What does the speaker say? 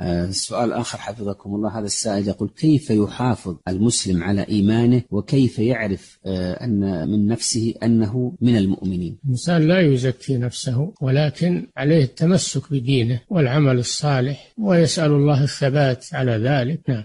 آه، سؤال آخر حفظكم الله. هذا السائل يقول كيف يحافظ المسلم على إيمانه وكيف يعرف آه، أن من نفسه أنه من المؤمنين؟ الإنسان لا يزكي نفسه ولكن عليه التمسك بدينه والعمل الصالح ويسأل الله الثبات على ذلك. نعم.